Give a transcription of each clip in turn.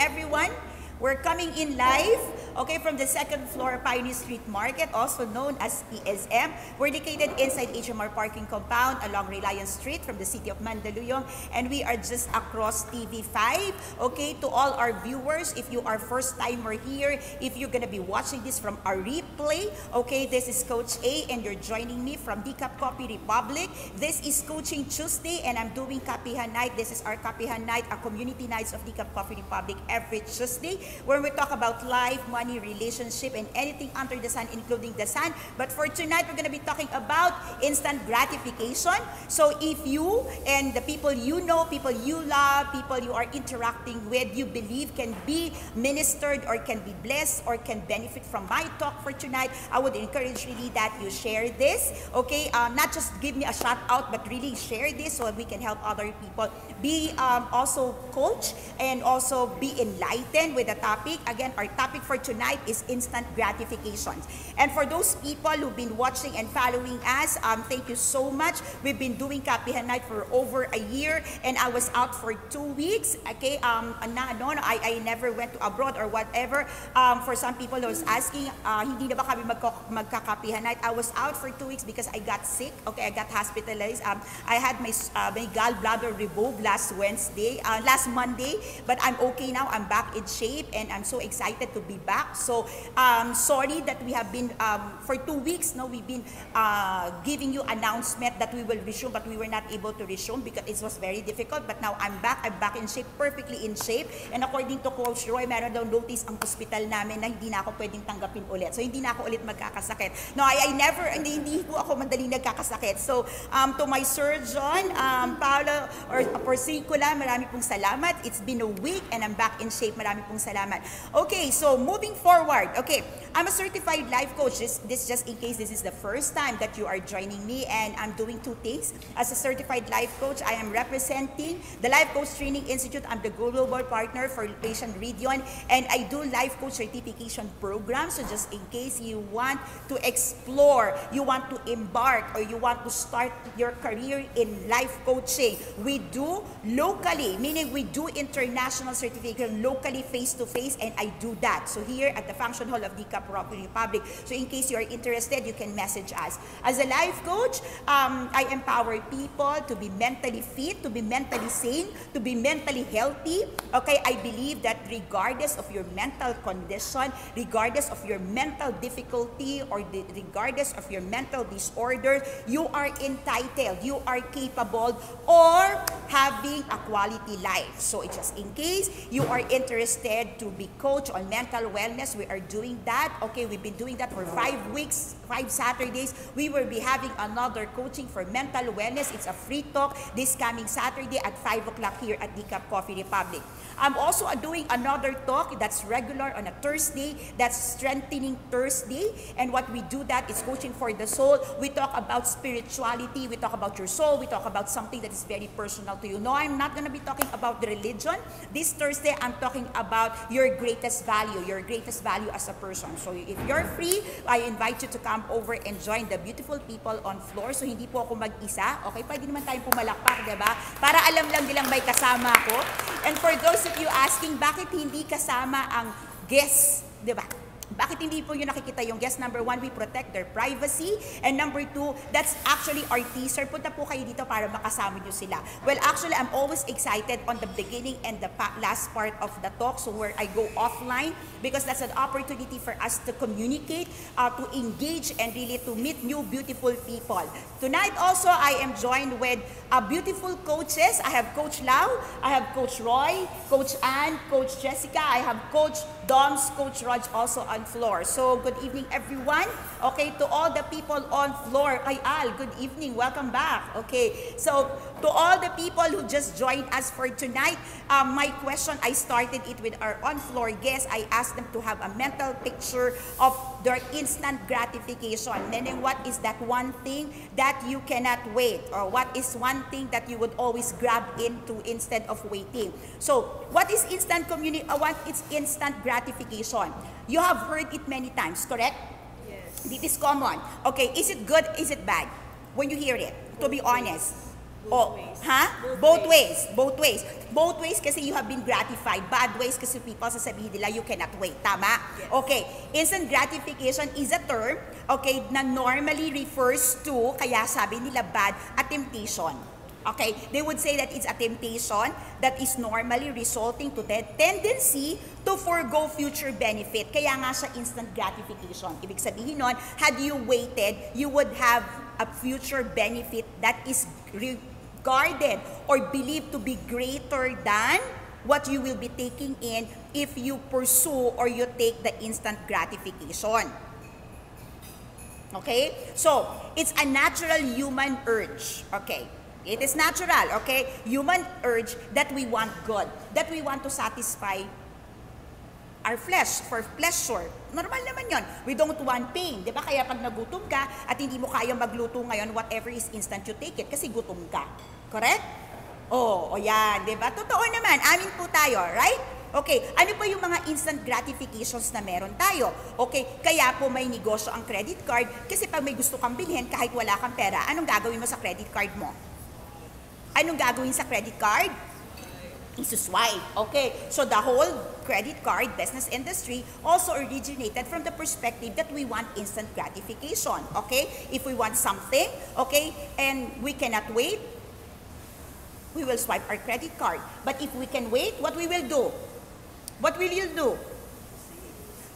everyone. We're coming in live, okay, from the second floor Pioneer Street Market, also known as ESM. We're located inside HMR parking compound along Reliance Street from the city of Mandaluyong, and we are just across TV5. Okay, to all our viewers, if you are first timer here, if you're gonna be watching this from a replay, okay, this is Coach A, and you're joining me from Decap Copy Republic. This is Coaching Tuesday, and I'm doing Kapihan Night. This is our Kapihan Night, a community nights of Decap Coffee Republic every Tuesday where we talk about life, money, relationship, and anything under the sun, including the sun. But for tonight, we're going to be talking about instant gratification. So if you and the people you know, people you love, people you are interacting with, you believe can be ministered or can be blessed or can benefit from my talk for tonight, I would encourage really that you share this. Okay, um, not just give me a shout out, but really share this so we can help other people be um, also coach and also be enlightened with the topic. Again, our topic for tonight is instant gratifications. And for those people who've been watching and following us, um, thank you so much. We've been doing Kapihan Night for over a year and I was out for two weeks. Okay, um, na, no, no, I, I never went to abroad or whatever. Um, for some people who was asking, uh, hindi na ba kami magkakapihan night? I was out for two weeks because I got sick. Okay, I got hospitalized. Um, I had my, uh, my gallbladder removed last Wednesday, uh, last Monday, but I'm okay now. I'm back in shape and I'm so excited to be back. So um, sorry that we have been um, for two weeks. No, we've been uh, giving you announcement that we will resume, but we were not able to resume because it was very difficult. But now I'm back. I'm back in shape, perfectly in shape. And according to Coach Roy, meron daw notice ang hospital namin na hindi na ako pwedeng tanggapin ulit. So hindi na ako ulit magkakasakit. No, I, I never, hindi, hindi po ako madaling nagkakasakit. So um, to my surgeon, um, Paolo or Porcicula, marami pong salamat. It's been a week and I'm back in shape. Marami pong salamat. Okay, so moving forward. Okay, I'm a certified life coach. This, this just in case this is the first time that you are joining me and I'm doing two things. As a certified life coach, I am representing the Life Coach Training Institute. I'm the global partner for Asian region and I do life coach certification program. So just in case you want to explore, you want to embark or you want to start your career in life coaching, we do locally, meaning we do international certification locally face to face and I do that. So here at the function hall of Decap Republic. So in case you are interested, you can message us. As a life coach, um, I empower people to be mentally fit, to be mentally sane, to be mentally healthy. Okay, I believe that regardless of your mental condition, regardless of your mental difficulty or regardless of your mental disorder, you are entitled, you are capable or having a quality life. So just in case you are interested to be coach on mental wellness, we are doing that. Okay, we've been doing that for five weeks, five Saturdays. We will be having another coaching for mental wellness. It's a free talk this coming Saturday at 5 o'clock here at Decap Coffee Republic. I'm also doing another talk that's regular on a Thursday. That's Strengthening Thursday. And what we do that is coaching for the soul. We talk about spirituality. We talk about your soul. We talk about something that is very personal to you. No, I'm not going to be talking about the religion. This Thursday, I'm talking about your greatest value, your greatest value as a person. So if you're free, I invite you to come over and join the beautiful people on floor. So hindi po ako mag-isa. Okay, pwede naman tayong pumalakpak, di ba? Para alam lang nilang may kasama ako. And for those of you asking, bakit hindi kasama ang guests, di ba? Bakit hindi po yung nakikita yung guest? Number one, we protect their privacy. And number two, that's actually our teaser. Punta po kayo dito para makasama nyo sila. Well, actually, I'm always excited on the beginning and the last part of the talk. So where I go offline because that's an opportunity for us to communicate, uh, to engage, and really to meet new beautiful people. Tonight also, I am joined with uh, beautiful coaches. I have Coach Lau, I have Coach Roy, Coach Ann, Coach Jessica, I have Coach Doms, Coach Raj also on floor. So good evening everyone. Okay, to all the people on floor. Kay Al, good evening. Welcome back. Okay, so to all the people who just joined us for tonight, um, my question, I started it with our on-floor guests. I asked them to have a mental picture of their instant gratification. Meaning, what is that one thing that you cannot wait? Or what is one thing that you would always grab into instead of waiting? So, what is instant communi- uh, what is instant gratification? You have heard it many times, correct? Yes. It is common. Okay, is it good? Is it bad? When you hear it, to be honest. Oh, ways. ha? Both Both ways. Both ways. Both ways kasi you have been gratified. Bad ways kasi people sasabihin nila you cannot wait. Tama? Yes. Okay. Instant gratification is a term, okay, na normally refers to, kaya sabi nila bad, a temptation. Okay, they would say that it's a temptation that is normally resulting to the tendency to forego future benefit. Kaya nga siya instant gratification. Ibig sabihin nun, had you waited, you would have a future benefit that is regarded or believed to be greater than what you will be taking in if you pursue or you take the instant gratification. Okay? So, it's a natural human urge. Okay? It is natural, okay? Human urge that we want good, that we want to satisfy our flesh for pleasure. Normal naman yon. We don't want pain. Di ba? Kaya pag nagutom ka at hindi mo kaya magluto ngayon, whatever is instant, you take it kasi gutom ka. Correct? Oh, o yan. Di ba? Totoo naman. Amin po tayo, right? Okay, ano pa yung mga instant gratifications na meron tayo? Okay, kaya po may negosyo ang credit card kasi pag may gusto kang bilhin kahit wala kang pera, anong gagawin mo sa credit card mo? Anong gagawin sa credit card? Isuswipe. Okay, so the whole credit card business industry also originated from the perspective that we want instant gratification. Okay, if we want something, okay, and we cannot wait, we will swipe our credit card. But if we can wait, what we will do? What will you do?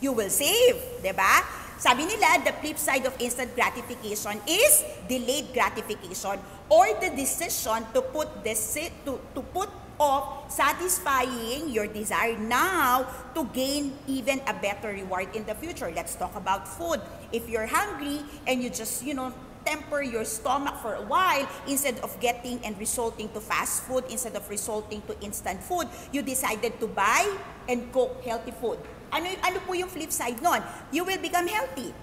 You will save, 'di ba? Sabi nila, the flip side of instant gratification is delayed gratification or the decision to put the to, to put off satisfying your desire now to gain even a better reward in the future. Let's talk about food. If you're hungry and you just, you know, temper your stomach for a while instead of getting and resulting to fast food, instead of resulting to instant food, you decided to buy and cook healthy food. Ano, ano po yung flip side nun? You will become healthy.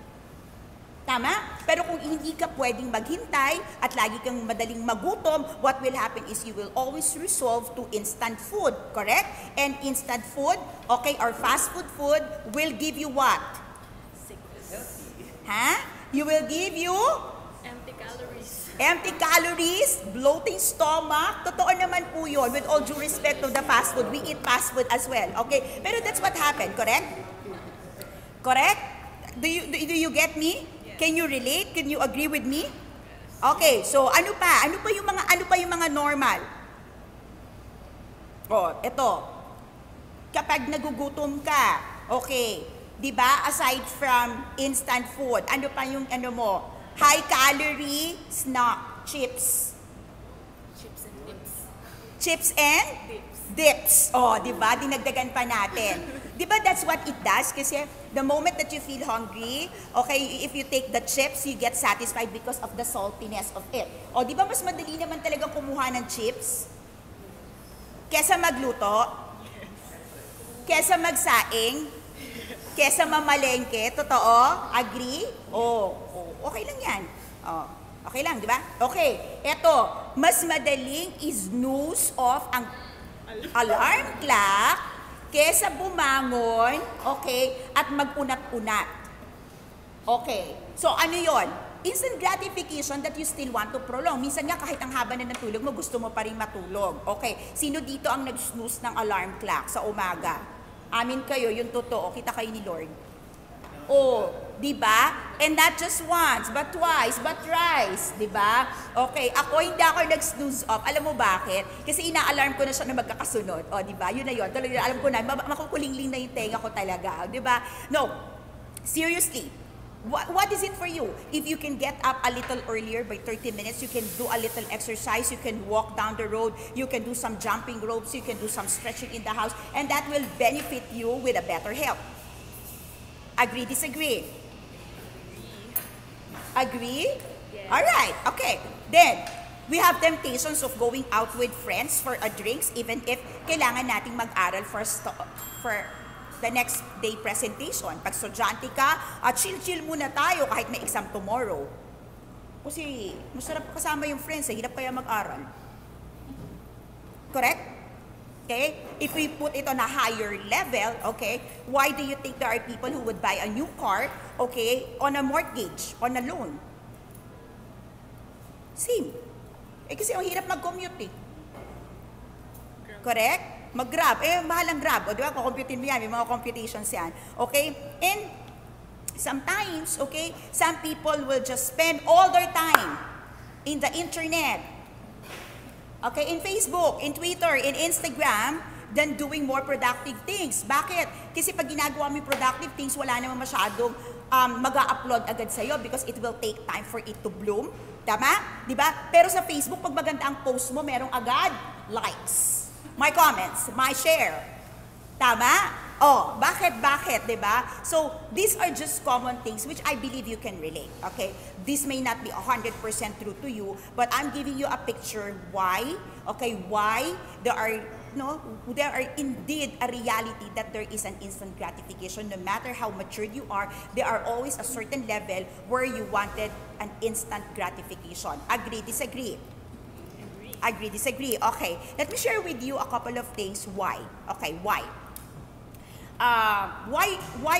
Tama? Pero kung hindi ka pwedeng maghintay at lagi kang madaling magutom, what will happen is you will always resolve to instant food. Correct? And instant food, okay, or fast food food will give you what? Sickness. Ha? You will give you. Empty calories, bloating stomach. Totoo naman po yun. With all due respect to the fast food, we eat fast food as well. Okay? Pero that's what happened, correct? Correct? Do you, do, do you get me? Can you relate? Can you agree with me? Okay, so ano pa? Ano pa yung mga ano pa yung mga normal? Oh, ito. Kapag nagugutom ka, okay, 'di ba? Aside from instant food, ano pa yung ano mo? High calorie snack, chips. Chips and dips. Chips and Dips. dips. Oh, 'di ba? Dinagdagan pa natin. 'Di ba that's what it does kasi the moment that you feel hungry, okay, if you take the chips, you get satisfied because of the saltiness of it. O, 'di ba mas madali naman talaga kumuha ng chips? Kesa magluto? Kesa magsaing? Kesa mamalengke? Totoo? Agree? Oh, oh okay lang yan. Oh, okay lang, di ba? Okay, eto, mas madaling is-snooze off ang alarm clock kesa bumangon, okay, at mag-unat-unat. Okay, so ano yon? Instant gratification that you still want to prolong. Minsan nga kahit ang haba na ng tulog mo, gusto mo pa rin matulog. Okay, sino dito ang nag-snooze ng alarm clock sa umaga? Amin kayo, yung totoo, kita kayo ni Lord. Oh, 'di ba? And not just once, but twice, but thrice, 'di ba? Okay, ako hindi ako nag-snooze off. Alam mo bakit? Kasi ina-alarm ko na siya na magkakasunod. Oh, 'di ba? Yun na 'yon. Talaga alam ko na ma- makukulingling na yung tenga ko talaga, 'di ba? No. Seriously. What, what is it for you? If you can get up a little earlier by 30 minutes, you can do a little exercise, you can walk down the road, you can do some jumping ropes, you can do some stretching in the house, and that will benefit you with a better health. Agree, disagree? Agree? Yes. All right, okay. Then, we have temptations of going out with friends for a drinks even if kailangan nating mag-aral for, for the next day presentation. Pag estudyante ka, at chill-chill muna tayo kahit may exam tomorrow. Kasi masarap kasama yung friends, eh. hirap kaya mag-aral. Correct? Okay? If we put it on a higher level, okay, why do you think there are people who would buy a new car, okay, on a mortgage, on a loan? Same. Eh kasi ang hirap mag-commute eh. Correct? Mag-grab. Eh, mahal ang grab. O, di ba? Kukomputin mo yan. May mga computations yan. Okay? And sometimes, okay, some people will just spend all their time in the internet. Okay? In Facebook, in Twitter, in Instagram, than doing more productive things. Bakit? Kasi pag ginagawa mo productive things, wala naman masyadong um, mag upload agad sa'yo because it will take time for it to bloom. Tama? Di ba? Pero sa Facebook, pag maganda ang post mo, merong agad likes. My comments, my share. Tama? Oh, bakit, bakit, di ba? So, these are just common things which I believe you can relate, okay? This may not be 100% true to you, but I'm giving you a picture why, okay, why there are no, there are indeed a reality that there is an instant gratification. No matter how matured you are, there are always a certain level where you wanted an instant gratification. Agree, disagree? Agree, disagree. Okay, let me share with you a couple of things why. Okay, why? Uh, why why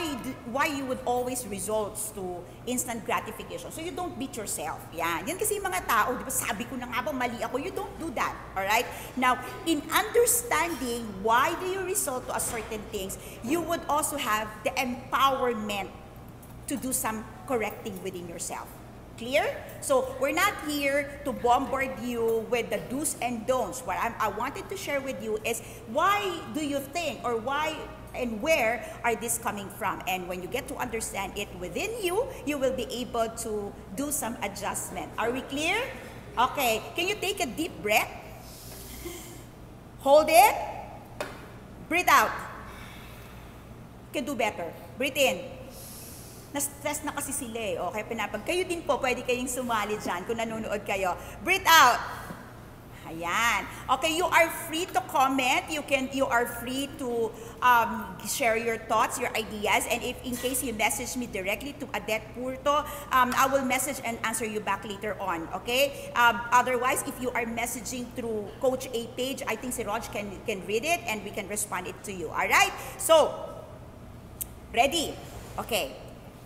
why you would always resort to instant gratification. So you don't beat yourself. Yan. Yan kasi yung mga tao, di ba sabi ko na nga ba mali ako, you don't do that. All right? Now, in understanding why do you resort to a certain things, you would also have the empowerment to do some correcting within yourself. Clear? So we're not here to bombard you with the do's and don'ts. What I'm, I wanted to share with you is why do you think or why and where are these coming from? And when you get to understand it within you, you will be able to do some adjustment. Are we clear? Okay. Can you take a deep breath? Hold it. Breathe out. You can do better. Breathe in. Na-stress na kasi sila eh. Okay, pinapag. Kayo din po, pwede kayong sumali dyan kung nanonood kayo. Breathe out. Ayan. Okay, you are free to comment. You can you are free to um, share your thoughts, your ideas, and if in case you message me directly to Adet Purto, um, I will message and answer you back later on. Okay. Um, otherwise, if you are messaging through Coach A page, I think si Raj can can read it and we can respond it to you. All right. So, ready? Okay.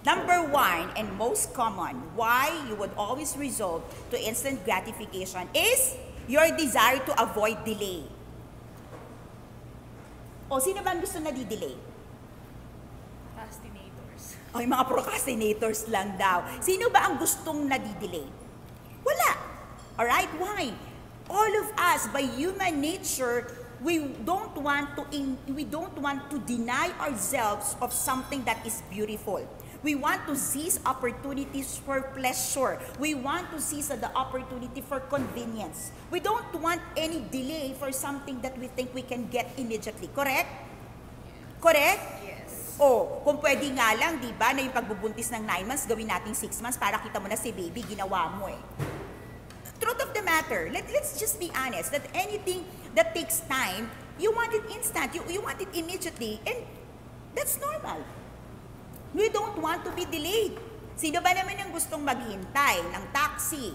Number one and most common why you would always result to instant gratification is your desire to avoid delay. O sino ba ang gusto na di-delay? Procrastinators. O yung mga procrastinators lang daw. Sino ba ang gustong nadi-delay? Wala. Alright? Why? All of us, by human nature, we don't want to in, we don't want to deny ourselves of something that is beautiful. We want to seize opportunities for pleasure. We want to seize the opportunity for convenience. We don't want any delay for something that we think we can get immediately. Correct? Correct? Yes. O, kung pwede nga lang, di ba, na yung pagbubuntis ng 9 months, gawin natin 6 months para kita mo na si baby, ginawa mo eh. Truth of the matter, let, let's just be honest, that anything that takes time, you want it instant, you, you want it immediately, and that's normal. We don't want to be delayed. Sino ba naman ang gustong maghintay ng taxi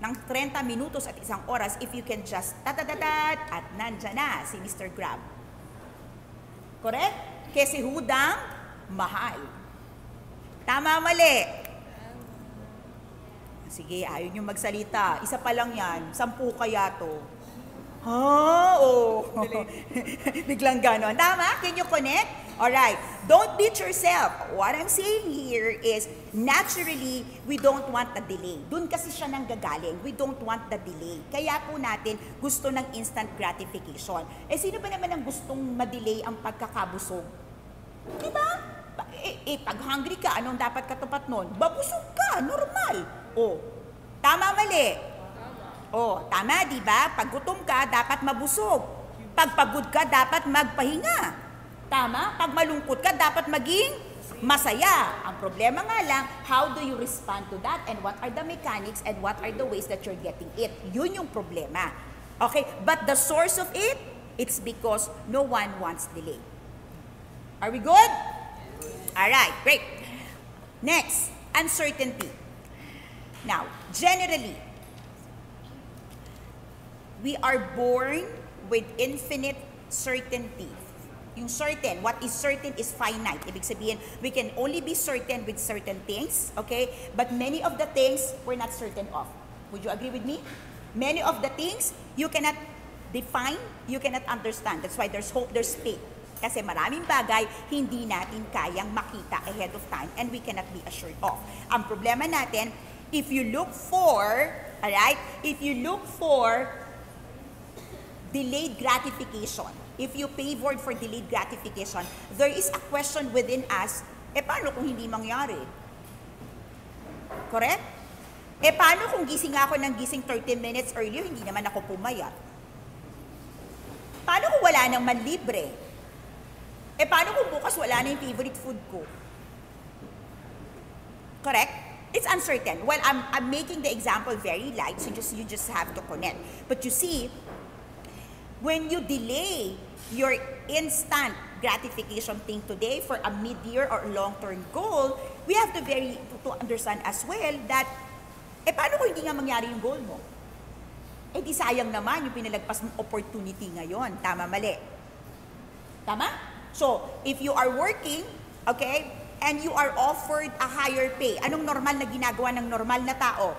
ng 30 minutos at isang oras if you can just tatatatat at nandyan na si Mr. Grab? Correct? Kasi hudang mahal. Tama mali. Sige, ayaw nyo magsalita. Isa pa lang yan. Sampu kaya to. Ha? Oh. Biglang ganon. Tama? Can you connect? Alright. Don't beat yourself. What I'm saying here is, naturally, we don't want the delay. Doon kasi siya nang gagaling. We don't want the delay. Kaya po natin gusto ng instant gratification. Eh, sino ba naman ang gustong madelay ang pagkakabusog? Di ba? Eh, eh, pag hungry ka, anong dapat katapat nun? Babusog ka, normal. O, tama mali. O, tama, di ba? Pag gutom ka, dapat mabusog. Pag pagod ka, dapat magpahinga. Tama? Pag malungkot ka, dapat maging masaya. Ang problema nga lang, how do you respond to that? And what are the mechanics and what are the ways that you're getting it? Yun yung problema. Okay? But the source of it, it's because no one wants delay. Are we good? All right, great. Next, uncertainty. Now, generally, we are born with infinite certainty. Yung certain, what is certain is finite. Ibig sabihin, we can only be certain with certain things, okay? But many of the things we're not certain of. Would you agree with me? Many of the things you cannot define, you cannot understand. That's why there's hope, there's faith. Kasi maraming bagay hindi natin kayang makita ahead of time and we cannot be assured of. Ang problema natin, if you look for, alright, if you look for delayed gratification, if you favored for delayed gratification, there is a question within us, eh paano kung hindi mangyari? Correct? Eh paano kung gising ako ng gising 30 minutes earlier, hindi naman ako pumayat? Paano kung wala nang manlibre? Eh paano kung bukas wala na yung favorite food ko? Correct? It's uncertain. Well, I'm, I'm making the example very light, so just you just have to connect. But you see, when you delay your instant gratification thing today for a mid-year or long-term goal, we have to very to, understand as well that eh paano kung hindi nga mangyari yung goal mo? Eh di sayang naman yung pinalagpas mong opportunity ngayon. Tama, mali. Tama? So, if you are working, okay, and you are offered a higher pay, anong normal na ginagawa ng normal na tao?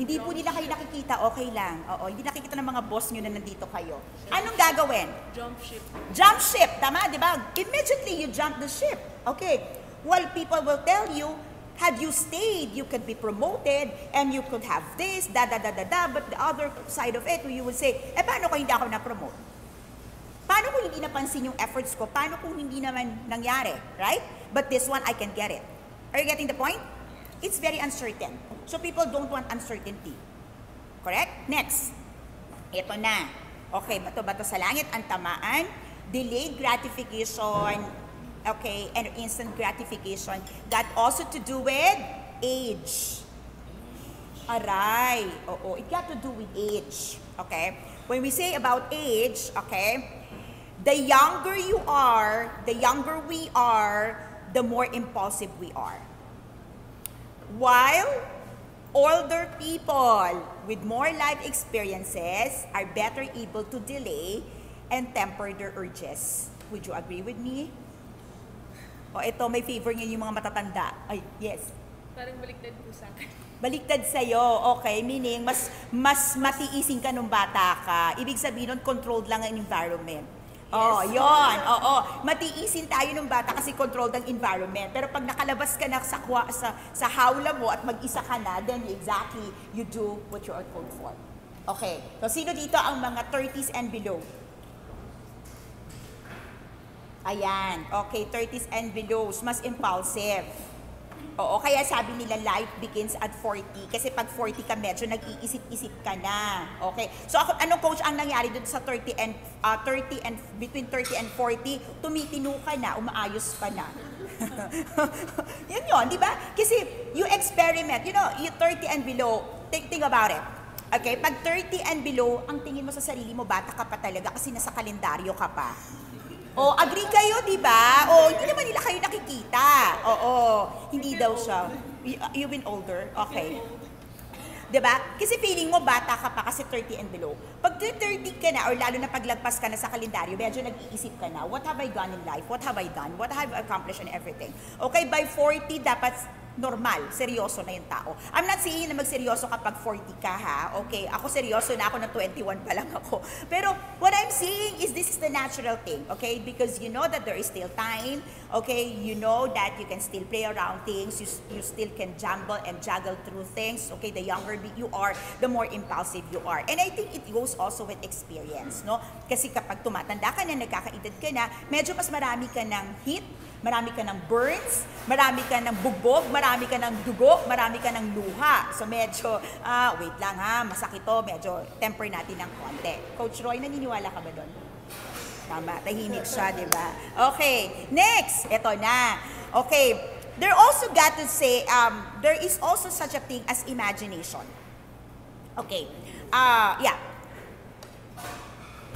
Hindi po nila kayo nakikita, okay lang. Oo, hindi nakikita ng mga boss nyo na nandito kayo. Anong gagawin? Jump ship. Jump ship, tama, di ba? Immediately you jump the ship. Okay. Well, people will tell you, had you stayed, you could be promoted and you could have this, da da da da da. But the other side of it, you would say, eh paano kung hindi ako na-promote? Paano kung hindi napansin yung efforts ko? Paano kung hindi naman nangyari? Right? But this one, I can get it. Are you getting the point? It's very uncertain. So people don't want uncertainty. Correct? Next. Ito na. Okay, bato-bato sa langit ang tamaan. Delayed gratification. Okay, and instant gratification. That also to do with age. Aray. Oo, it got to do with age. Okay? When we say about age, okay, the younger you are, the younger we are, the more impulsive we are. While older people with more life experiences are better able to delay and temper their urges. Would you agree with me? O ito, may favor ngayon yung mga matatanda. Ay, yes. Parang baliktad po sa akin. Baliktad sa'yo, okay? Meaning, mas, mas matiising ka nung bata ka. Ibig sabihin nun, controlled lang ang environment. Oh, yon. Oo. Matiisin tayo nung bata kasi controlled ang environment. Pero pag nakalabas ka na sa, kwa- sa, sa hawla mo at mag-isa ka na, then exactly, you do what you are called for. Okay. So, sino dito ang mga 30s and below? Ayan. Okay, 30s and belows. Mas impulsive. Oo, kaya sabi nila life begins at 40. Kasi pag 40 ka, medyo nag-iisip-isip ka na. Okay. So ako, anong coach ang nangyari dun sa 30 and ah, 30 and between 30 and 40, tumitino ka na, umaayos ka na. Yan yun, di ba? Kasi you experiment, you know, you 30 and below, think, think about it. Okay, pag 30 and below, ang tingin mo sa sarili mo, bata ka pa talaga kasi nasa kalendaryo ka pa. O, agree kayo, di ba? O, hindi naman nila kayo nakikita. Oo, hindi daw siya. You, you've been older? Okay. Di ba? Kasi feeling mo bata ka pa kasi 30 and below. Pag 30 ka na, or lalo na paglagpas ka na sa kalendaryo, medyo nag-iisip ka na, what have I done in life? What have I done? What have I accomplished and everything? Okay, by 40, dapat normal, seryoso na yung tao. I'm not saying na magseryoso kapag 40 ka ha. Okay, ako seryoso na ako ng 21 pa lang ako. Pero what I'm saying is this is the natural thing, okay? Because you know that there is still time, okay? You know that you can still play around things, you, you still can jumble and juggle through things, okay? The younger you are, the more impulsive you are. And I think it goes also with experience, no? Kasi kapag tumatanda ka na, nagkakaedad ka na, medyo mas marami ka ng heat, marami ka ng burns, marami ka ng bugbog, marami ka ng dugo, marami ka ng luha. So medyo, ah, wait lang ha, masakit to, medyo temper natin ng konti. Coach Roy, naniniwala ka ba doon? Tama, tahimik siya, di ba? Okay, next, ito na. Okay, there also got to say, um, there is also such a thing as imagination. Okay, ah, yeah.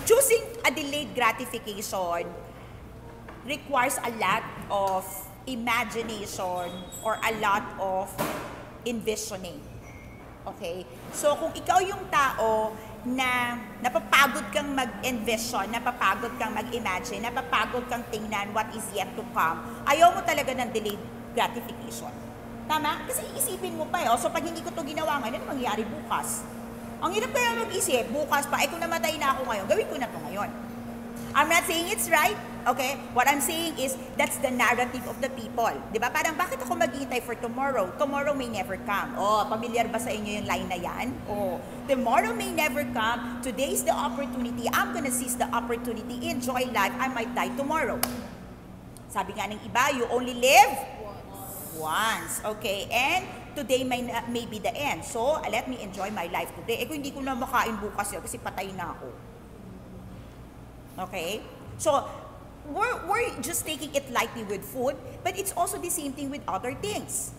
Choosing a delayed gratification requires a lot of imagination or a lot of envisioning. Okay? So, kung ikaw yung tao na napapagod kang mag-envision, napapagod kang mag-imagine, napapagod kang tingnan what is yet to come, ayaw mo talaga ng delayed gratification. Tama? Kasi isipin mo pa eh. O, So pag hindi ko to ginawa ngayon, ano mangyayari bukas? Ang hirap kaya mag-isip, bukas pa, eh kung namatay na ako ngayon, gawin ko na to ngayon. I'm not saying it's right, okay? What I'm saying is, that's the narrative of the people. Di ba? Parang, bakit ako maghihintay for tomorrow? Tomorrow may never come. Oh, familiar ba sa inyo yung line na yan? Oh, tomorrow may never come. Today's the opportunity. I'm gonna seize the opportunity. Enjoy life. I might die tomorrow. Sabi nga ng iba, you only live once. Okay? And today may, may be the end. So, let me enjoy my life today. Eh kung hindi ko na makain bukas yun, kasi patay na ako. Okay? So, we're, we're just taking it lightly with food, but it's also the same thing with other things.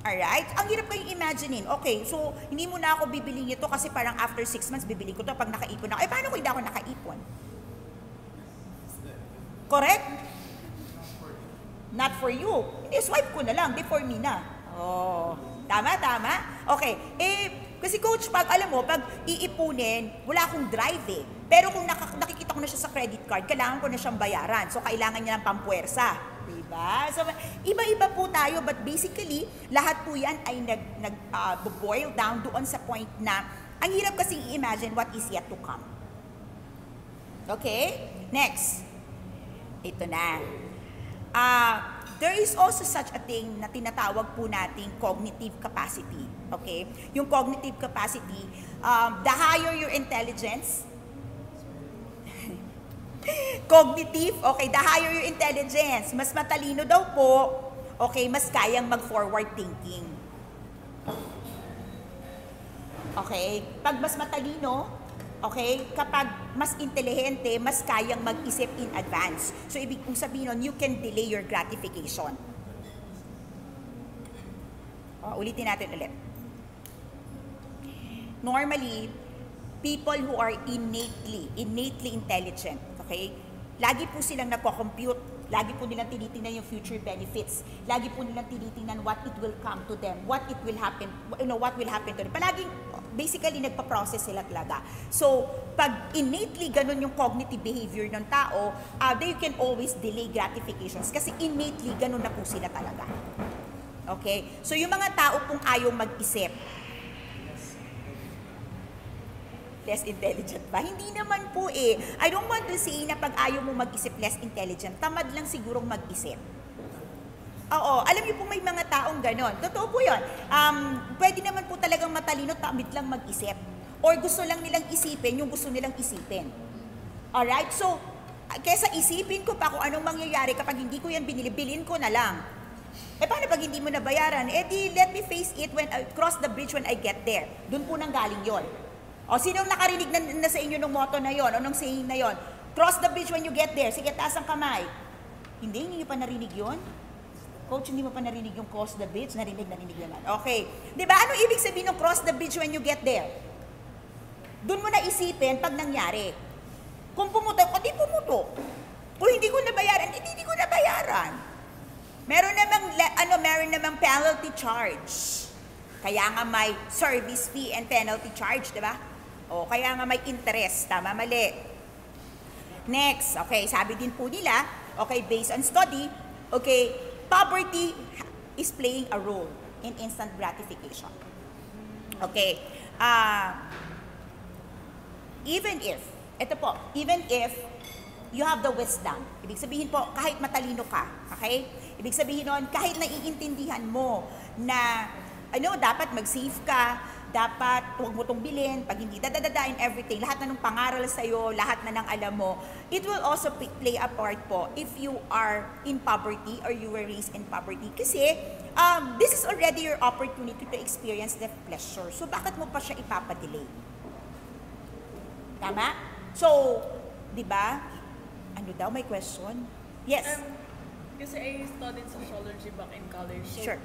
Alright? Ang hirap kayong imaginein. Okay, so hindi mo na ako bibiling ito kasi parang after six months, bibili ko to pag nakaipon na. Eh, paano kung hindi ako nakaipon? Correct? Not for you. Hindi, swipe ko na lang. Di for me na. Oh. Tama, tama? Okay. Eh, kasi coach, pag alam mo, pag iipunin, wala akong drive eh. Pero kung nakikita ko na siya sa credit card, kailangan ko na siyang bayaran. So, kailangan niya ng pampuwersa. Diba? So, iba-iba po tayo, but basically, lahat po yan ay nag, nag uh, boil down doon sa point na ang hirap kasi i-imagine what is yet to come. Okay? Next. Ito na. Uh, there is also such a thing na tinatawag po nating cognitive capacity. Okay? Yung cognitive capacity, um, the higher your intelligence, cognitive, okay, the higher your intelligence, mas matalino daw po, okay, mas kayang mag-forward thinking. Okay? Pag mas matalino, okay, kapag mas intelihente, mas kayang mag-isip in advance. So, ibig kong sabihin nun, you can delay your gratification. O, ulitin natin ulit. Normally, people who are innately, innately intelligent, okay, lagi po silang nagko-compute Lagi po nilang tinitingnan yung future benefits. Lagi po nilang tinitingnan what it will come to them, what it will happen, you know, what will happen to them. Palaging, basically, nagpa-process sila talaga. So, pag innately ganun yung cognitive behavior ng tao, uh, they can always delay gratifications kasi innately ganun na po sila talaga. Okay? So, yung mga tao pong ayaw mag-isip, less intelligent ba? Hindi naman po eh. I don't want to say na pag ayaw mo mag-isip less intelligent, tamad lang sigurong mag-isip. Oo, alam niyo po may mga taong ganon. Totoo po yun. Um, pwede naman po talagang matalino, tamid lang mag-isip. Or gusto lang nilang isipin yung gusto nilang isipin. Alright? So, kesa isipin ko pa kung anong mangyayari kapag hindi ko yan binili, bilin ko na lang. Eh paano pag hindi mo nabayaran? Eh di let me face it when I cross the bridge when I get there. Doon po nang galing yon. O sino nakarinig na, na sa inyo ng motto na yon o ng saying na yon? Cross the bridge when you get there. Sige, taas ang kamay. Hindi, hindi pa narinig yon? Coach, hindi mo pa narinig yung cross the bridge? Narinig, narinig naman. Okay. Di ba? Ano ibig sabihin ng cross the bridge when you get there? Doon mo na isipin pag nangyari. Kung pumuto, o di pumuto. Kung hindi ko nabayaran, hindi, hindi ko nabayaran. Meron namang, ano, meron namang penalty charge. Kaya nga may service fee and penalty charge, di ba? O, kaya nga may interest. Tama, mali. Next, okay, sabi din po nila, okay, based on study, okay, poverty is playing a role in instant gratification. Okay, uh, even if, ito po, even if you have the wisdom, ibig sabihin po, kahit matalino ka, okay? Ibig sabihin nun, kahit naiintindihan mo na, ano, dapat mag-save ka, dapat huwag mo itong bilhin, pag hindi dadadada in everything, lahat na ng pangaral sa'yo, lahat na ng alam mo, it will also play a part po if you are in poverty or you were raised in poverty. Kasi, um, this is already your opportunity to experience the pleasure. So, bakit mo pa siya ipapadelay? Tama? So, di ba? Ano daw, may question? Yes. Um, kasi I studied sociology back in college. So, Sure.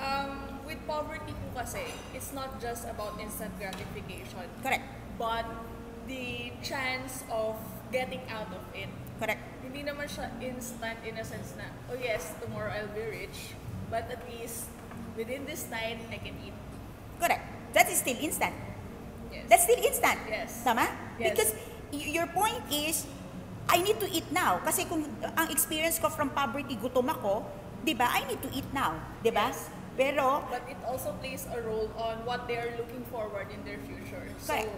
Um, with poverty po kasi, it's not just about instant gratification, Correct. but the chance of getting out of it. Correct. Hindi naman siya instant in a sense na, oh yes, tomorrow I'll be rich, but at least within this night, I can eat. Correct. That is still instant. Yes. That's still instant. Yes. Tama? Yes. Because your point is, I need to eat now. Kasi kung ang experience ko from poverty, gutom ako, di ba? I need to eat now. Di ba? Yes. Pero, But it also plays a role on what they are looking forward in their future. So, Correct.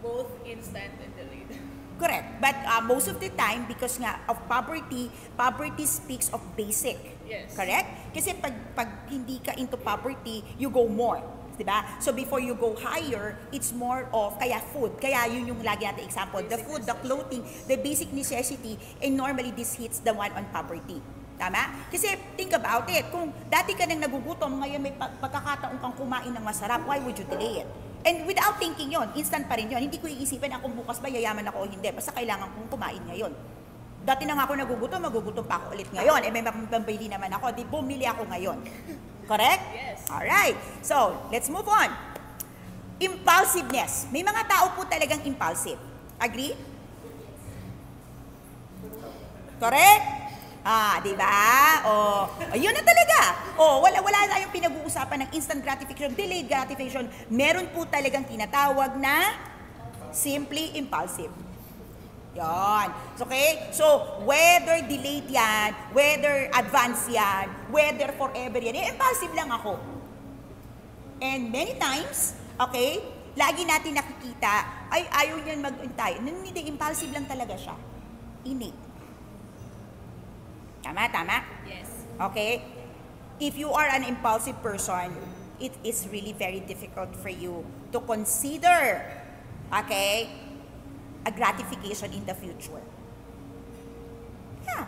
both instant and delayed. correct. But uh, most of the time, because nga of poverty, poverty speaks of basic. Yes. Correct? Kasi pag, pag hindi ka into poverty, you go more. Diba? So before you go higher, it's more of, kaya food. Kaya yun yung lagi natin example. The Basic food, the clothing, the basic necessity, and normally this hits the one on poverty. Tama? Kasi think about it. Kung dati ka nang nagugutom, ngayon may pag- pagkakataon kang kumain ng masarap, why would you delay it? And without thinking yon, instant pa rin yon. Hindi ko iisipin ako bukas ba yayaman ako o hindi. Basta kailangan kong kumain ngayon. Dati na nga ako nagugutom, magugutom pa ako ulit ngayon. Eh may mapambili naman ako, di bumili ako ngayon. Correct? Yes. Alright. So, let's move on. Impulsiveness. May mga tao po talagang impulsive. Agree? Correct? Ah, di ba? Oh, ayun na talaga. Oh, wala wala tayong pinag-uusapan ng instant gratification, delayed gratification. Meron po talagang tinatawag na simply impulsive. Yan. Okay? So, whether delayed yan, whether advanced yan, whether forever yan, eh, impulsive lang ako. And many times, okay, lagi natin nakikita, ay, ayaw niyan mag-intay. Hindi, impulsive lang talaga siya. Innate. Tama, tama? Yes. Okay? If you are an impulsive person, it is really very difficult for you to consider, okay, a gratification in the future. Yeah.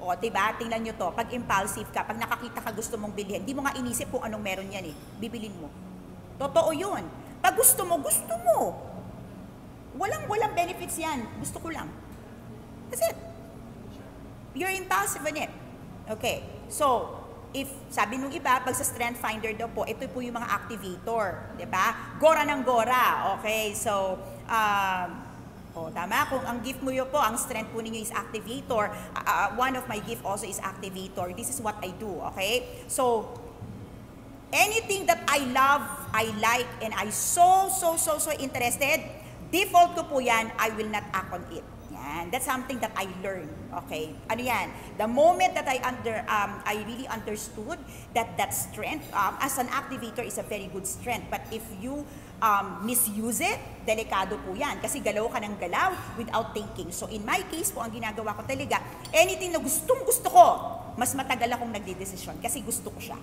O, diba? Tingnan nyo to. Pag impulsive ka, pag nakakita ka gusto mong bilhin, di mo nga inisip kung anong meron yan eh. Bibilin mo. Totoo yun. Pag gusto mo, gusto mo. Walang, walang benefits yan. Gusto ko lang. That's it. You're on it. Okay. So, if sabi nung iba, pag sa strength finder daw po, ito po yung mga activator. 'di ba? Gora ng gora. Okay. So, um, oh, tama. Kung ang gift mo yun po, ang strength po ninyo is activator. uh, one of my gift also is activator. This is what I do. Okay. So, anything that I love, I like, and I so, so, so, so interested, default ko po yan, I will not act on it. Yan. That's something that I learned. Okay? Ano yan? The moment that I under, um, I really understood that that strength, um, as an activator is a very good strength. But if you um, misuse it, delikado po yan. Kasi galaw ka ng galaw without thinking. So in my case po, ang ginagawa ko talaga, anything na gustong gusto ko, mas matagal akong nagdidesisyon kasi gusto ko siya.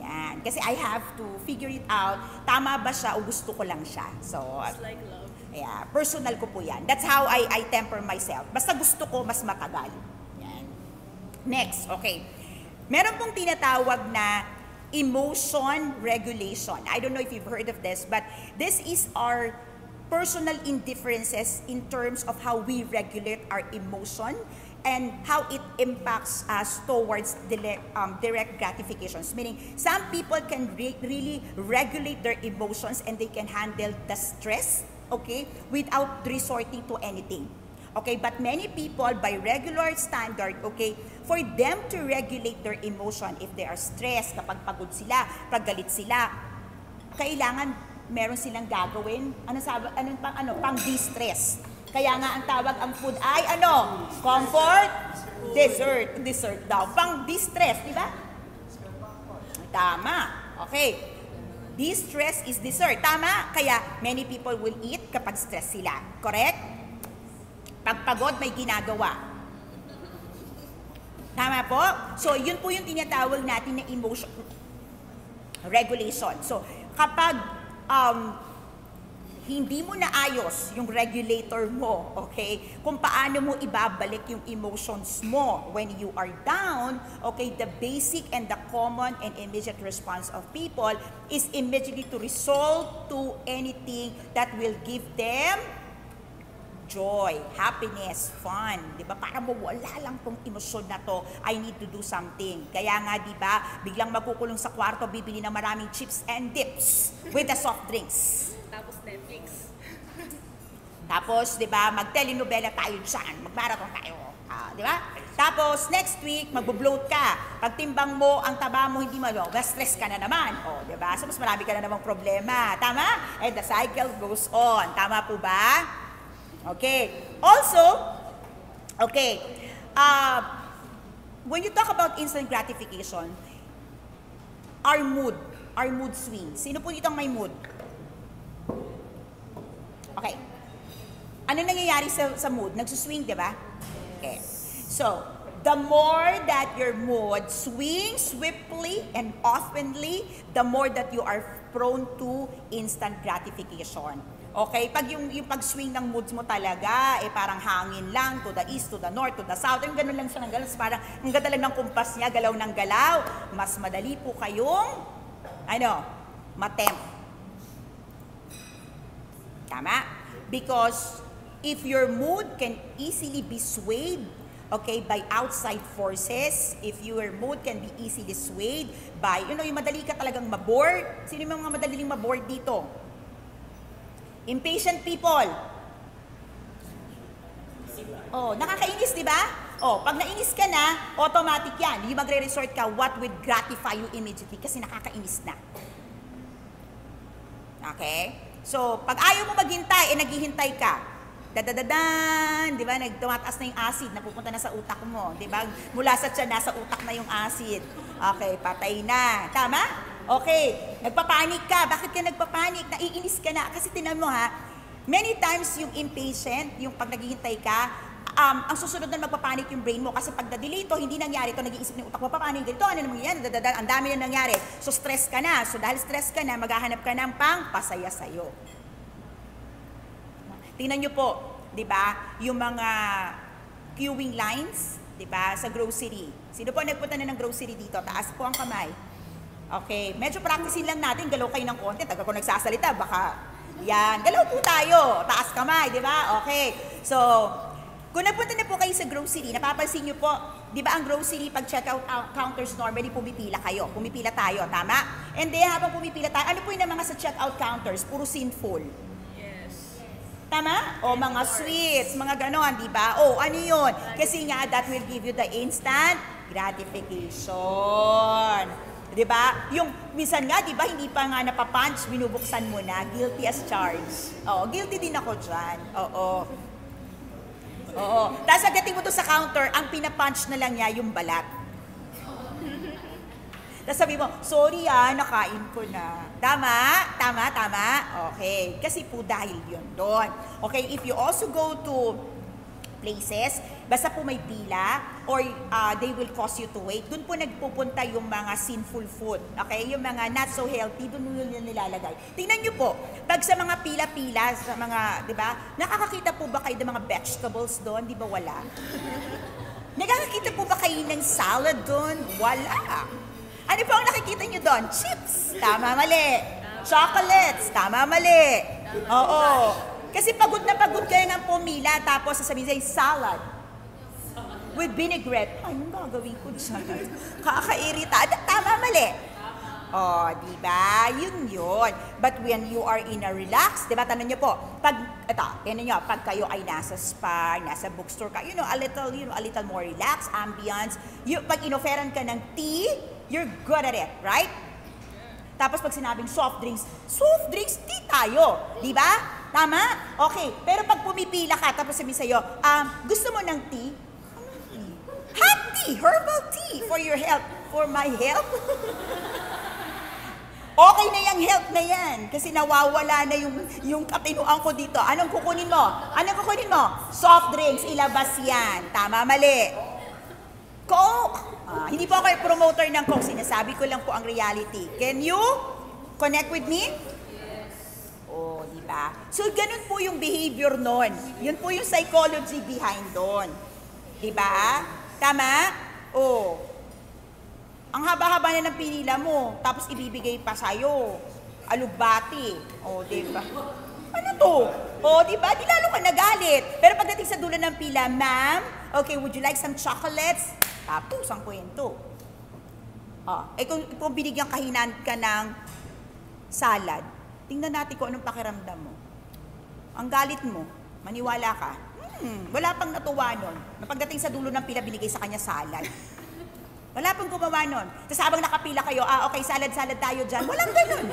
Yan. Kasi I have to figure it out, tama ba siya o gusto ko lang siya. So, It's like love. Yeah, personal ko po yan. That's how I, I temper myself. Basta gusto ko, mas matagal. Yan. Next, okay. Meron pong tinatawag na emotion regulation. I don't know if you've heard of this, but this is our personal indifferences in terms of how we regulate our emotion and how it impacts us towards direct, um, direct gratifications. Meaning, some people can re- really regulate their emotions and they can handle the stress, okay, without resorting to anything. Okay, but many people by regular standard, okay, for them to regulate their emotion if they are stressed, kapag pagod sila, pag galit sila, kailangan meron silang gagawin. Ano sabi, anong pang ano, pang distress. Kaya nga ang tawag ang food ay ano? Comfort, dessert, dessert daw. Pang distress, di ba? Tama. Okay. Distress is dessert. Tama. Kaya many people will eat kapag stress sila. Correct? Pag pagod, may ginagawa. Tama po? So, yun po yung tinatawag natin na emotion regulation. So, kapag um, hindi mo naayos yung regulator mo, okay? Kung paano mo ibabalik yung emotions mo when you are down, okay, the basic and the common and immediate response of people is immediately to resort to anything that will give them joy, happiness, fun, 'di ba? Para mawala lang tong emosyon na to, I need to do something. Kaya nga 'di ba, biglang magkukulong sa kwarto, bibili ng maraming chips and dips with the soft drinks. Tapos 'di ba, mag-telenovela tayo diyan, mag-marathon tayo. Ah, 'di ba? Tapos next week magbo-bloat ka. Pag timbang mo, ang taba mo hindi mo, stress ka na naman. Oh, 'di ba? So mas marami ka na namang problema. Tama? And the cycle goes on. Tama po ba? Okay. Also, okay, uh, when you talk about instant gratification, our mood, our mood swings. Sino po dito ang may mood? Okay. Ano nangyayari sa, sa mood? Nagsuswing, di ba? Okay. So, the more that your mood swings swiftly and oftenly, the more that you are prone to instant gratification. Okay? Pag yung, yung pag-swing ng moods mo talaga, eh parang hangin lang, to the east, to the north, to the south, yung ganun lang siya ng galaw, parang ang ganda lang ng kumpas niya, galaw ng galaw, mas madali po kayong, ano, matempt. Tama? Because if your mood can easily be swayed, okay, by outside forces, if your mood can be easily swayed by, you know, yung madali ka talagang maboard. Sino yung mga madaling maboard dito? Impatient people. Oh, nakakainis, di ba? Oh, pag nainis ka na, automatic yan. Yung magre-resort ka, what would gratify you immediately kasi nakakainis na. Okay? So, pag ayaw mo maghintay, eh naghihintay ka. Dadadadan, di ba? Nagtumataas na yung acid, napupunta na sa utak mo. Di ba? Mula sa tiyan, nasa utak na yung acid. Okay, patay na. Tama? Okay, nagpapanik ka. Bakit ka nagpapanik? Naiinis ka na. Kasi tinan mo ha, many times yung impatient, yung pag naghihintay ka, um, ang susunod na magpapanik yung brain mo kasi pag na-delay ito, hindi nangyari ito, nag-iisip ng utak mo, papanik ganito, ano naman yan, ang dami na nangyari. So stress ka na. So dahil stress ka na, maghahanap ka ng pang pasaya sa'yo. Tingnan nyo po, di ba, yung mga queuing lines, di ba, sa grocery. Sino po nagpunta na ng grocery dito? Taas po ang kamay. Okay, medyo practicein lang natin, galaw kayo ng konti. Taga ko nagsasalita, baka yan. Galaw po tayo, taas kamay, di ba? Okay, so, kung nagpunta na po kayo sa grocery, napapansin nyo po, di ba ang grocery, pag checkout out counters, normally pumipila kayo. Pumipila tayo, tama? And then, habang pumipila tayo, ano po yung mga sa checkout counters? Puro sinful. Tama? O mga sweets, mga ganon, di ba? O ano yun? Kasi nga, that will give you the instant gratification. Di ba? Yung, minsan nga, di ba, hindi pa nga napapunch, binubuksan mo na, guilty as charged. Oo, guilty din ako dyan. Oo. Oo. Tapos pagdating mo to sa counter, ang pinapunch na lang niya yung balat. Tapos sabi mo, sorry ah, nakain ko na. Tama? Tama? Tama? Okay. Kasi po dahil yun doon. Okay, if you also go to places, basta po may pila, or uh, they will cause you to wait, doon po nagpupunta yung mga sinful food. Okay? Yung mga not so healthy, doon nyo nyo nilalagay. Tingnan nyo po, pag sa mga pila-pila, sa mga, di ba, nakakakita po ba kayo ng mga vegetables doon? Di ba wala? Nakakakita po ba kayo ng salad doon? Wala. Ano po ang nakikita nyo doon? Chips. Tama, mali. Chocolates. Tama, mali. Oo. Kasi pagod na pagod kayo ng pumila, tapos sasabihin sa'yo, salad. With vinaigrette. Anong gagawin ko dyan? Kakairita. Tama, mali. Oh, di ba? Yun yun. But when you are in a relax, di ba, tanong nyo po, pag, ito, yan nyo, pag kayo ay nasa spa, nasa bookstore ka, you know, a little, you know, a little more relaxed, ambience, you, pag inoferan ka ng tea, you're good at it, right? Tapos pag sinabing soft drinks, soft drinks, tea tayo. Di ba? Tama? Okay. Pero pag pumipila ka, tapos sabihin sa'yo, um, gusto mo ng tea? Hot tea! Herbal tea! For your health. For my health? okay na yung health na yan. Kasi nawawala na yung, yung katinuan ko dito. Anong kukunin mo? Anong kukunin mo? Soft drinks. Ilabas yan. Tama, mali. Coke! Ah, hindi po ako yung promoter ng Coke. Sinasabi ko lang po ang reality. Can you connect with me? Oh, di ba? So, ganun po yung behavior nun. Yun po yung psychology behind doon. Di ba? Tama? Oh. Ang haba-haba na ng pinila mo, tapos ibibigay pa sa'yo. Alugbati. Oh, di ba? Ano to? Oh, di ba? Di lalo ka nagalit. Pero pagdating sa dulo ng pila, ma'am, okay, would you like some chocolates? Tapos ang kwento. Ah, eh kung, kung binigyan kahinan ka ng salad, tingnan natin kung anong pakiramdam mo. Ang galit mo, maniwala ka, hmm, wala pang natuwa nun. Na pagdating sa dulo ng pila, binigay sa kanya salad. Wala pang gumawa nun. Tapos habang nakapila kayo, ah, okay, salad-salad tayo dyan. Walang ganun.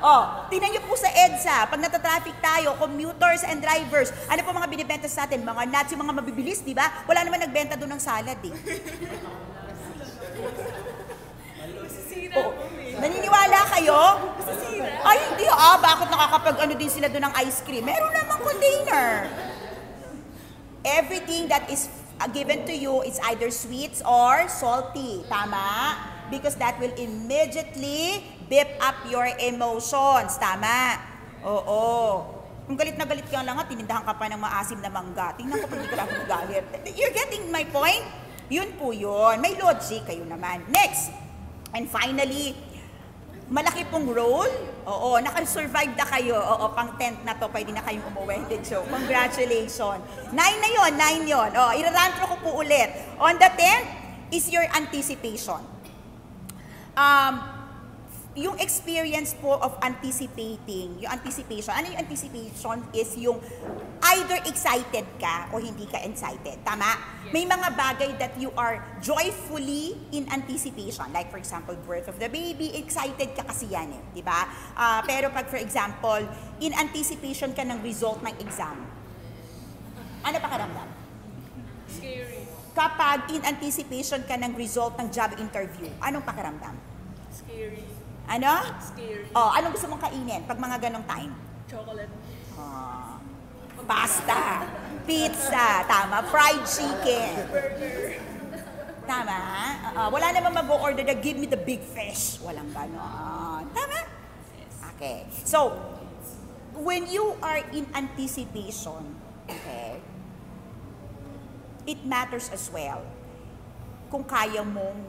Oh, tingnan niyo po sa EDSA, pag natatraffic tayo, commuters and drivers, ano po mga binibenta sa atin? Mga nuts, yung mga mabibilis, di ba? Wala naman nagbenta doon ng salad eh. Po eh. Naniniwala kayo? Ay, hindi ah. Bakit nakakapag ano din sila doon ng ice cream? Meron namang container. Everything that is uh, given to you is either sweets or salty. Tama? Because that will immediately beep up your emotions. Tama? Oo. Kung galit na galit ka lang nga, tinindahan ka pa ng maasim na mangga. Tingnan ko kung hindi ka magalit. You're getting my point? Yun po yun. May logic kayo naman. Next. And finally, malaki pong role. Oo, nakasurvive na kayo. Oo, pang tent na to, pwede na kayong umuwi. Joke. Congratulations. Nine na yon, nine yon. Oh, irarantro ko po ulit. On the tenth is your anticipation. Um, yung experience po of anticipating, yung anticipation, ano yung anticipation is yung either excited ka o hindi ka excited. Tama? May mga bagay that you are joyfully in anticipation. Like for example, birth of the baby, excited ka kasi yan eh. Di ba? Ah, pero pag for example, in anticipation ka ng result ng exam, ano pakiramdam? Scary. Kapag in anticipation ka ng result ng job interview, anong pakiramdam? Ano? Scary. Oh, anong gusto mong kainin pag mga ganong time? Chocolate. Ah, pasta, pizza, tama, fried chicken. Tama? Ah, wala naman mag-order na give me the big fish. Walang ganon. Tama? Okay. So, when you are in anticipation, okay, it matters as well kung kaya mong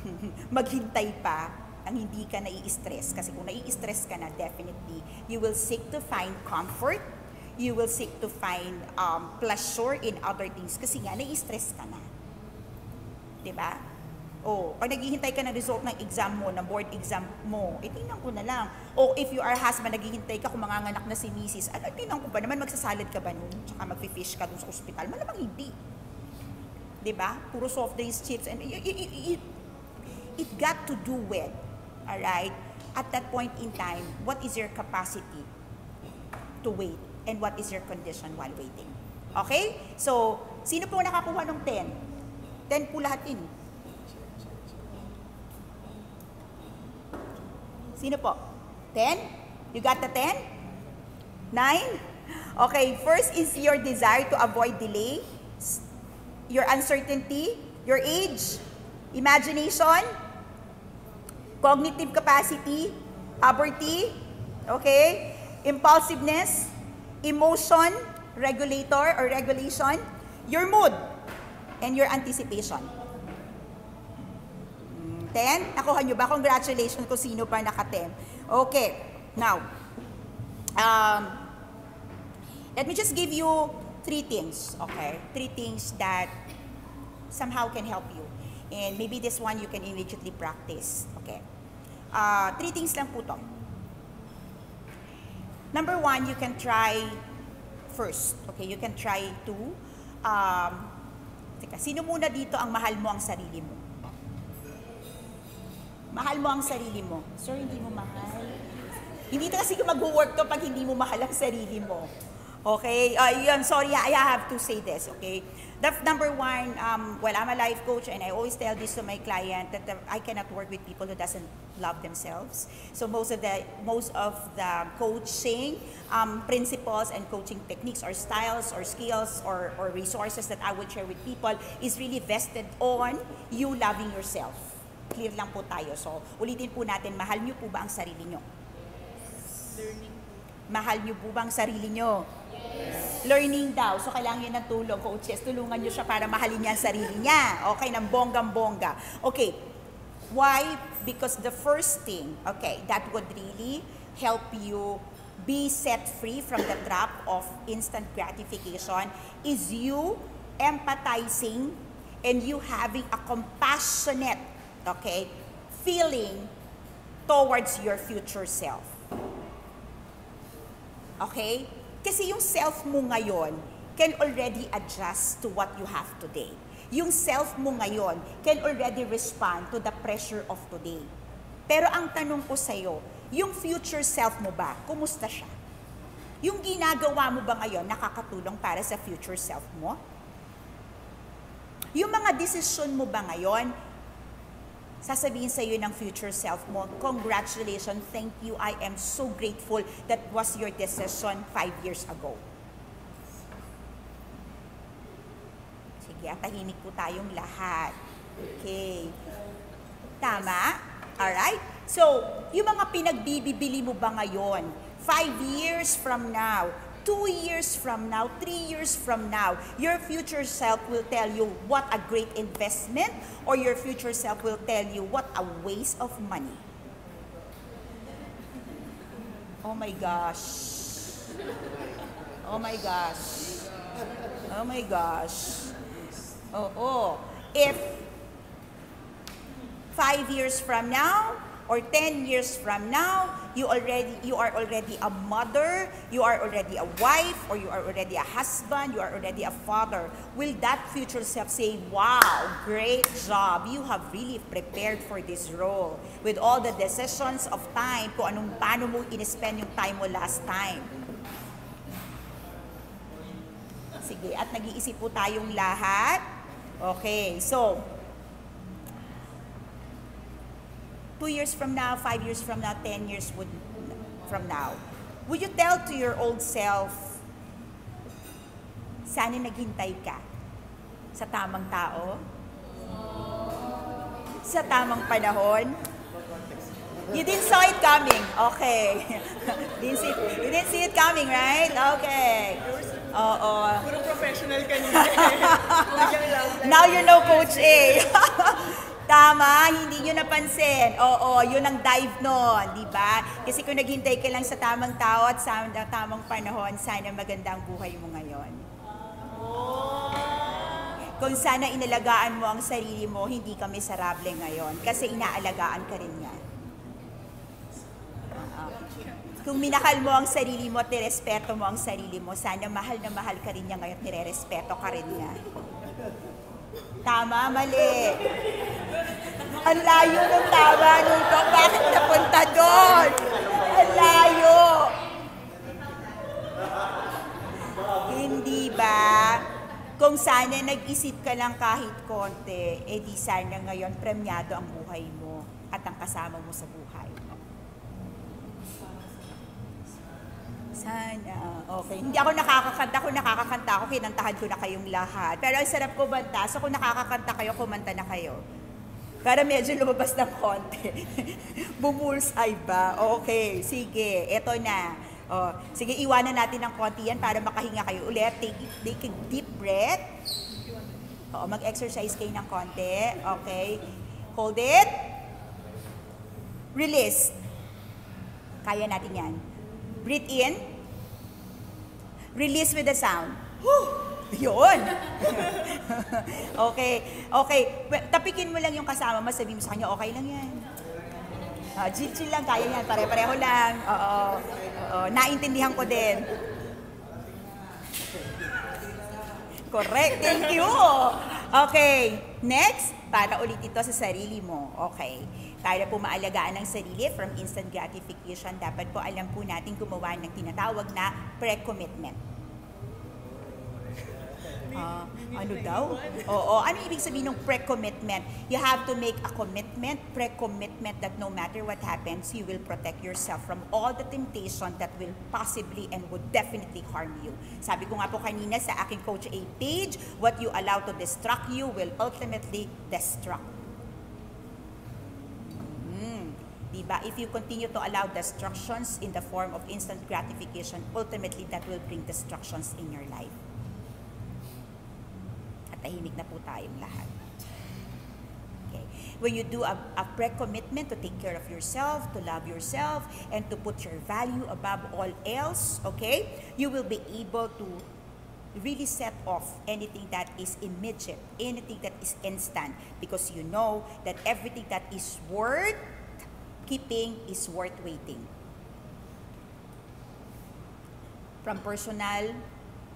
maghintay pa ang hindi ka nai-stress. Kasi kung nai-stress ka na, definitely, you will seek to find comfort, you will seek to find um, pleasure in other things kasi nga, nai-stress ka na. ba? O, pag naghihintay ka ng result ng exam mo, ng board exam mo, eh, tingnan ko na lang. O, if you are husband, naghihintay ka kung manganganak na si misis, ano, tingnan ko ba naman, magsasalad ka ba nun? Tsaka magfi-fish ka dun sa ospital? Malamang hindi. 'Di ba? Puro soft drinks, chips, and y- y- y- it got to do with, alright, at that point in time, what is your capacity to wait and what is your condition while waiting. Okay? So, sino po nakakuha ng 10? 10 po lahat in. Sino po? 10? You got the 10? 9? Okay, first is your desire to avoid delay, your uncertainty, your age, imagination, cognitive capacity, poverty, okay, impulsiveness, emotion, regulator or regulation, your mood, and your anticipation. Mm, 10? Nakuha nyo ba? Congratulations kung sino pa naka-10. Okay, now, um, let me just give you three things, okay? Three things that somehow can help you. And maybe this one you can immediately practice, okay? Uh, three things lang po to. Number one, you can try first, okay? You can try to, um, teka, sino muna dito ang mahal mo ang sarili mo? Mahal mo ang sarili mo. Sir, hindi mo mahal. Hindi na kasi mag-work to pag hindi mo mahal ang sarili mo. Okay? Uh, yun, sorry, I have to say this, okay? The number one, um, well, I'm a life coach and I always tell this to my client that the, I cannot work with people who doesn't love themselves. So most of the most of the coaching um, principles and coaching techniques or styles or skills or, or resources that I would share with people is really vested on you loving yourself. Clear lang po tayo. So, ulitin po natin, mahal niyo po ba ang sarili niyo? Learning. Mahal niyo po ba ang sarili niyo? Learning daw. So, kailangan niya ng tulong, coaches. Tulungan niyo siya para mahalin niya ang sarili niya. Okay, ng bonggang-bongga. Okay. Why? Because the first thing, okay, that would really help you be set free from the trap of instant gratification is you empathizing and you having a compassionate, okay, feeling towards your future self. Okay? Kasi yung self mo ngayon can already adjust to what you have today. Yung self mo ngayon can already respond to the pressure of today. Pero ang tanong ko sa'yo, yung future self mo ba, kumusta siya? Yung ginagawa mo ba ngayon nakakatulong para sa future self mo? Yung mga desisyon mo ba ngayon, sasabihin sa iyo ng future self mo, congratulations, thank you, I am so grateful that was your decision five years ago. Sige, tahimik po tayong lahat. Okay. Tama? Alright? So, yung mga pinagbibili mo ba ngayon, five years from now, two years from now, three years from now, your future self will tell you what a great investment or your future self will tell you what a waste of money. Oh my gosh. Oh my gosh. Oh my gosh. Oh, oh. If five years from now or 10 years from now, you already you are already a mother, you are already a wife, or you are already a husband, you are already a father. Will that future self say, "Wow, great job. You have really prepared for this role with all the decisions of time kung anong paano mo in-spend yung time mo last time." Sige, at nag-iisip po tayong lahat. Okay, so two years from now, five years from now, ten years would, from now, would you tell to your old self, sana naghintay ka sa tamang tao? Sa tamang panahon? You didn't saw it coming. Okay. didn't see, you didn't see it coming, right? Okay. Oo. Puro professional kanina. Now you know Coach A. Tama, hindi nyo napansin. Oo, yun ang dive nun, di ba? Kasi kung naghintay ka lang sa tamang tao at sa tamang panahon, sana maganda ang buhay mo ngayon. Kung sana inalagaan mo ang sarili mo, hindi ka miserable ngayon. Kasi inaalagaan ka rin. Oo. Kung minahal mo ang sarili mo at nirespeto mo ang sarili mo, sana mahal na mahal ka rin niya ngayon at nirerespeto ka rin niya. Tama, mali. Ang layo ng tama nito. Bakit napunta doon? Ang layo. Hindi ba? Kung sana nag-isip ka lang kahit konti, eh di sana ngayon premyado ang buhay mo at ang kasama mo sa buhay. Sana. Okay. Hindi ako nakakakanta. Kung nakakakanta ako, kinantahan ko na kayong lahat. Pero ang sarap kumanta. So kung nakakakanta kayo, kumanta na kayo. Para medyo lumabas ng konti. Bumulsay ba? Okay. Sige. Eto na. Oh, sige, iwanan natin ng konti yan para makahinga kayo ulit. Take, take a deep breath. Oo, mag-exercise kayo ng konti. Okay. Hold it. Release. Kaya natin yan. Breathe in. Release with a sound. Whew! Yun. okay. Okay. Tapikin mo lang yung kasama mo. Sabihin mo sa kanya, okay lang yan. Uh, chill, chill lang. Kaya yan. Pare-pareho lang. Oo. Oo. Naintindihan ko din. Correct. Thank you. Okay. Next, para ulit ito sa sarili mo. Okay. Para po maalagaan ng sarili from instant gratification, dapat po alam po natin gumawa ng tinatawag na pre-commitment. Ah, ano daw? Oo, ano ibig sabihin ng pre-commitment? You have to make a commitment, pre-commitment that no matter what happens, you will protect yourself from all the temptation that will possibly and would definitely harm you. Sabi ko nga po kanina sa aking Coach A page, what you allow to distract you will ultimately destruct. Mm, diba? If you continue to allow destructions in the form of instant gratification, ultimately that will bring destructions in your life tahimik na po tayong lahat. Okay. When you do a, a pre-commitment to take care of yourself, to love yourself, and to put your value above all else, okay, you will be able to really set off anything that is immediate, anything that is instant, because you know that everything that is worth keeping is worth waiting. From personal,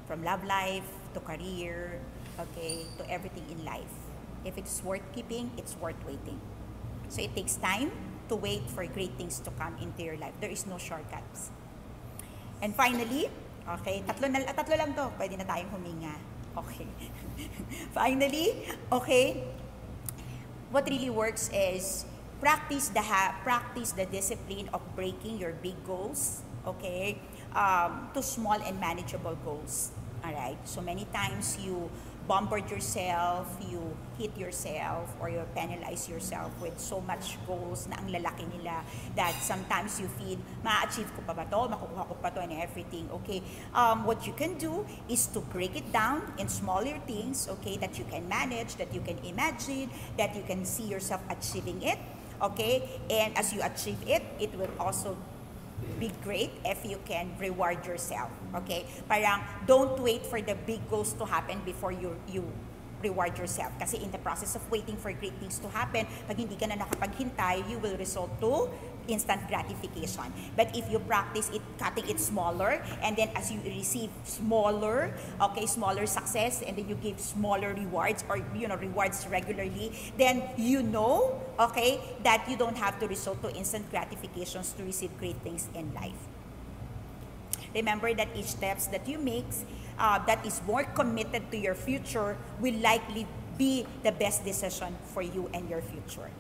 from love life, to career, okay, to everything in life. If it's worth keeping, it's worth waiting. So it takes time to wait for great things to come into your life. There is no shortcuts. And finally, okay, tatlo, na, tatlo lang to, pwede na tayong huminga. Okay. finally, okay, what really works is practice the ha- practice the discipline of breaking your big goals, okay, um, to small and manageable goals. All right. So many times you bombard yourself, you hit yourself, or you penalize yourself with so much goals na ang lalaki nila that sometimes you feel, ma-achieve ko pa ba to, makukuha ko pa to and everything, okay? Um, what you can do is to break it down in smaller things, okay, that you can manage, that you can imagine, that you can see yourself achieving it, okay? And as you achieve it, it will also be great if you can reward yourself. Okay? Parang don't wait for the big goals to happen before you you reward yourself. Kasi in the process of waiting for great things to happen, pag hindi ka na nakapaghintay, you will result to instant gratification. But if you practice it, cutting it smaller, and then as you receive smaller, okay, smaller success, and then you give smaller rewards or, you know, rewards regularly, then you know, okay, that you don't have to resort to instant gratifications to receive great things in life. Remember that each steps that you make uh, that is more committed to your future will likely be the best decision for you and your future.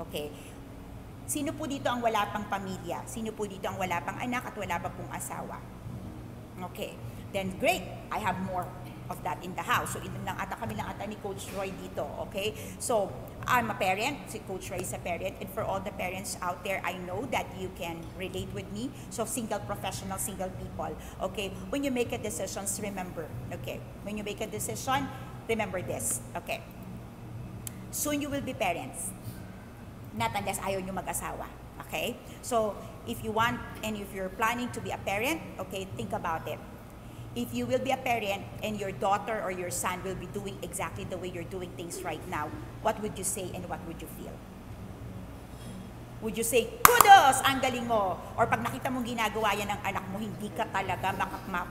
Okay? Sino po dito ang wala pang pamilya? Sino po dito ang wala pang anak at wala pa pong asawa? Okay. Then great. I have more of that in the house. So, ilan lang ata kami lang ata ni Coach Roy dito. Okay? So, I'm a parent. Si Coach Roy is a parent. And for all the parents out there, I know that you can relate with me. So, single professional, single people. Okay? When you make a decision, remember. Okay? When you make a decision, remember this. Okay? Soon you will be parents. Not unless ayaw nyo mag-asawa. Okay? So, if you want and if you're planning to be a parent, okay, think about it. If you will be a parent and your daughter or your son will be doing exactly the way you're doing things right now, what would you say and what would you feel? Would you say, kudos, ang galing mo? Or pag nakita mong ginagawa yan ng anak mo, hindi ka talaga makakmak...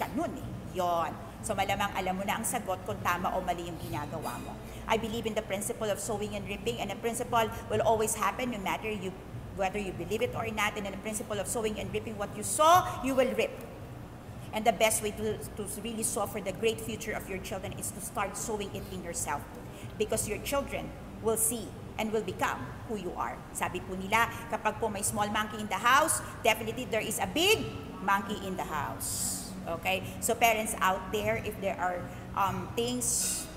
Ganun eh. Yon. So malamang alam mo na ang sagot kung tama o mali yung ginagawa mo. I believe in the principle of sowing and reaping and the principle will always happen no matter you whether you believe it or not and the principle of sowing and reaping what you sow, you will reap. And the best way to, to really sow for the great future of your children is to start sowing it in yourself. Because your children will see and will become who you are. Sabi po nila, kapag po may small monkey in the house, definitely there is a big monkey in the house. Okay? So parents out there, if there are um, things,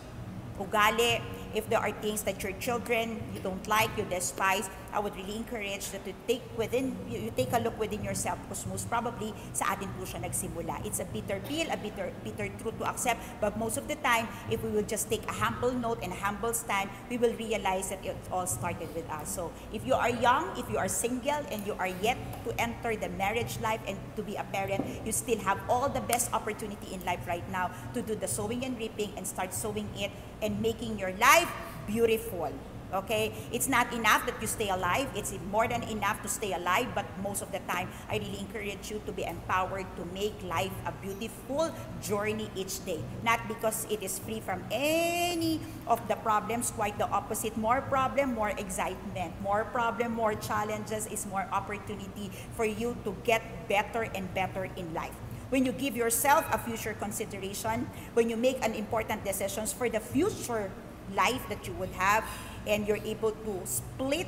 ugali, if there are things that your children you don't like, you despise, I would really encourage that to take within you, you take a look within yourself because most probably sa atin po siya nagsimula. It's a bitter pill, a bitter bitter truth to accept, but most of the time, if we will just take a humble note and a humble stand, we will realize that it all started with us. So, if you are young, if you are single and you are yet to enter the marriage life and to be a parent, you still have all the best opportunity in life right now to do the sowing and reaping and start sowing it and making your life beautiful. Okay? It's not enough that you stay alive. It's more than enough to stay alive, but most of the time, I really encourage you to be empowered to make life a beautiful journey each day. Not because it is free from any of the problems, quite the opposite. More problem, more excitement. More problem, more challenges is more opportunity for you to get better and better in life when you give yourself a future consideration, when you make an important decisions for the future life that you would have, and you're able to split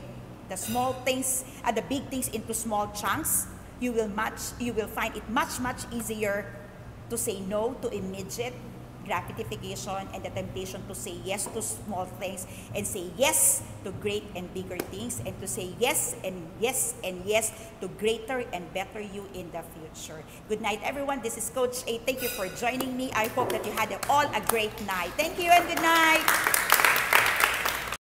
the small things, uh, the big things into small chunks, you will much, you will find it much much easier to say no to immediate gratification and the temptation to say yes to small things and say yes to great and bigger things and to say yes and yes and yes to greater and better you in the future. Good night, everyone. This is Coach A. Thank you for joining me. I hope that you had all a great night. Thank you and good night.